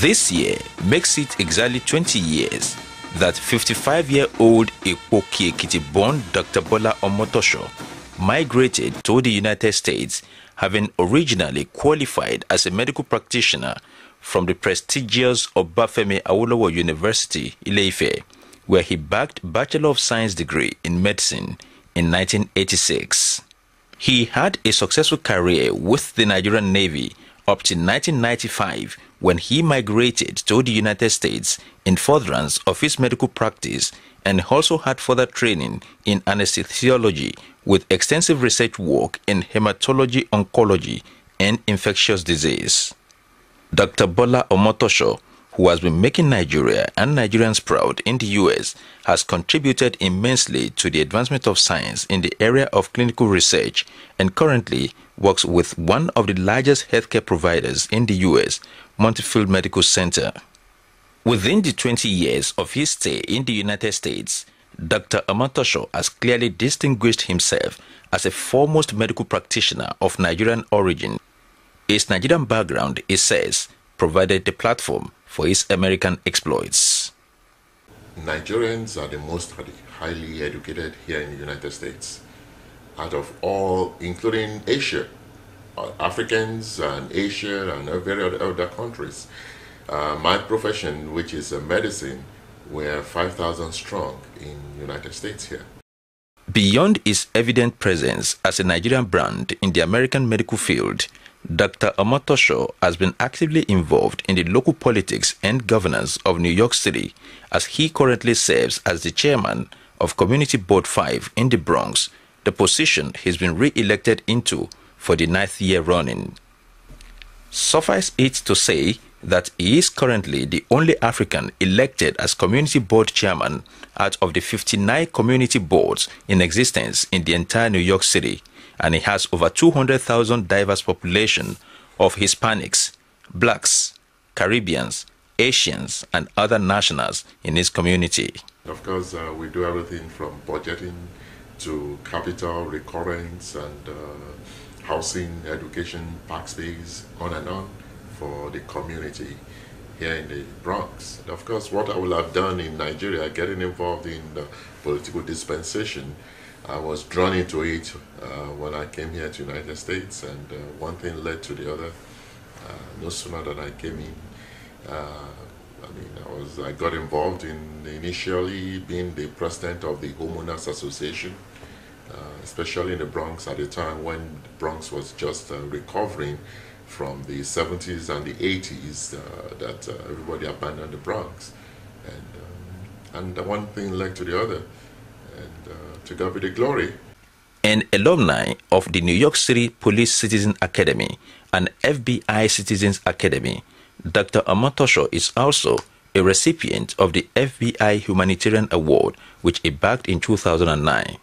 This year makes it exactly 20 years that 55-year-old Ekpoki born Dr. Bola Omotosho migrated to the United States having originally qualified as a medical practitioner from the prestigious Obafemi Awolowo University, Ile-Ife, where he bagged Bachelor of Science degree in medicine in 1986. He had a successful career with the Nigerian Navy up to 1995 when he migrated to the United States in furtherance of his medical practice and also had further training in anesthesiology with extensive research work in hematology oncology and infectious disease. Dr. Bola Omotosho, who has been making Nigeria and Nigerians proud in the US, has contributed immensely to the advancement of science in the area of clinical research and currently works with one of the largest healthcare providers in the US, Montefiore Medical Center. Within the 20 years of his stay in the United States, Dr. Omotosho has clearly distinguished himself as a foremost medical practitioner of Nigerian origin. His Nigerian background, he says, provided the platform for his American exploits. Nigerians are the most highly educated here in the United States. Out of all, including Asia, Africans and Asia and very other countries. Uh, my profession, which is medicine, we're 5,000 strong in United States here. Beyond his evident presence as a Nigerian brand in the American medical field, Dr. Omotosho has been actively involved in the local politics and governance of New York City as he currently serves as the chairman of Community Board 5 in the Bronx, the position he's been re-elected into for the ninth year running. Suffice it to say that he is currently the only African elected as community board chairman out of the 59 community boards in existence in the entire New York City, and he has over 200,000 diverse population of Hispanics, blacks, Caribbeans, Asians, and other nationals in his community. Of course, uh, we do everything from budgeting to capital recurrence and uh, housing, education, park space, on and on for the community here in the Bronx. Of course, what I would have done in Nigeria, getting involved in the political dispensation, I was drawn into it uh, when I came here to the United States, and uh, one thing led to the other. Uh, no sooner than I came in, uh, I mean, I was I got involved in initially being the president of the Homeowners Association, especially in the Bronx at the time when the Bronx was just uh, recovering from the 70s and the 80s uh, that everybody abandoned the Bronx. And, um, and one thing led to the other. And to God be the glory. An alumni of the New York City Police Citizen Academy and FBI Citizens Academy, Dr. Omotosho is also a recipient of the FBI Humanitarian Award, which he backed in 2009.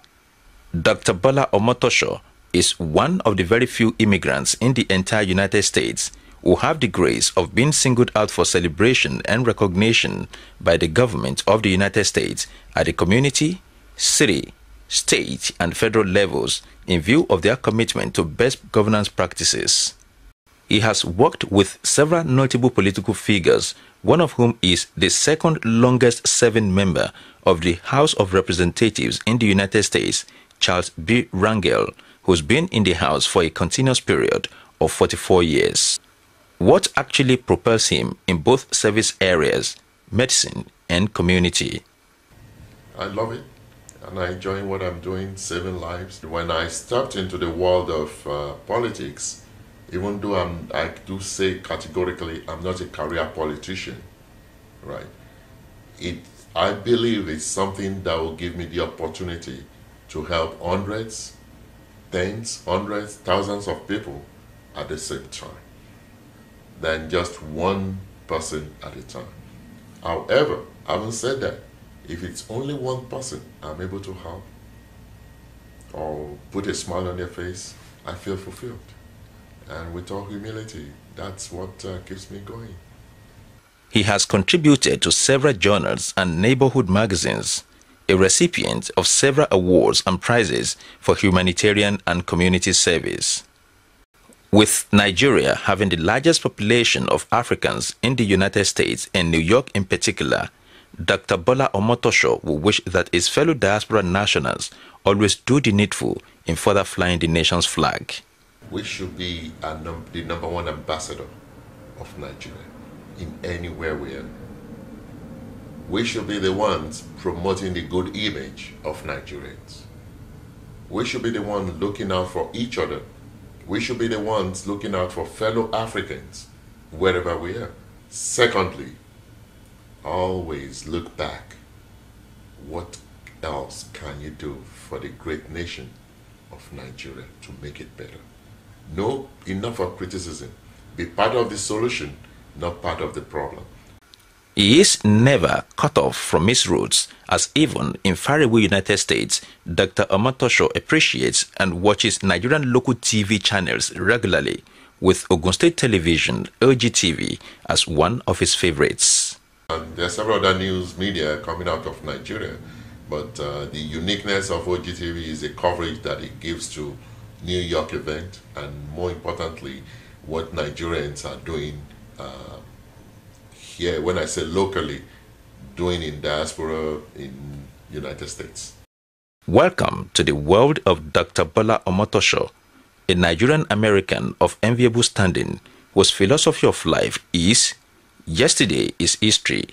Dr. Bola Omotosho is one of the very few immigrants in the entire United States who have the grace of being singled out for celebration and recognition by the government of the United States at the community, city, state, and federal levels in view of their commitment to best governance practices. He has worked with several notable political figures, one of whom is the second longest serving member of the House of Representatives in the United States, Charles B. Rangel, who's been in the House for a continuous period of 44 years. What actually propels him in both service areas, medicine and community? I love it and I enjoy what I'm doing, saving lives. When I stepped into the world of uh, politics, even though I'm, I do say categorically I'm not a career politician, right? It, I believe it's something that will give me the opportunity to help hundreds, tens, hundreds, thousands of people at the same time than just one person at a time. However, having said that, if it's only one person I'm able to help or put a smile on their face, I feel fulfilled. And with all humility, that's what uh, keeps me going. He has contributed to several journals and neighborhood magazines a recipient of several awards and prizes for humanitarian and community service. With Nigeria having the largest population of Africans in the United States and New York in particular, Dr. Bola Omotosho will wish that his fellow diaspora nationals always do the needful in further flying the nation's flag. We should be num- the number one ambassador of Nigeria in anywhere we are. We should be the ones promoting the good image of Nigerians. We should be the ones looking out for each other. We should be the ones looking out for fellow Africans wherever we are. Secondly, always look back. What else can you do for the great nation of Nigeria to make it better? No, enough of criticism. Be part of the solution, not part of the problem. He is never cut off from his roots, as even in faraway United States, Dr. Omotosho appreciates and watches Nigerian local TV channels regularly, with Ogun State Television, OGTV, as one of his favorites. And there are several other news media coming out of Nigeria, but uh, the uniqueness of OGTV is the coverage that it gives to New York event, and more importantly, what Nigerians are doing uh, here. When I say locally, doing in diaspora in United States. Welcome to the world of Dr. Bola Omotosho, a Nigerian American of enviable standing whose philosophy of life is yesterday is history,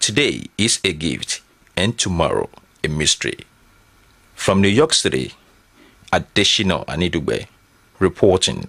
today is a gift, and tomorrow a mystery. From New York City, Adesina Anidugbe reporting.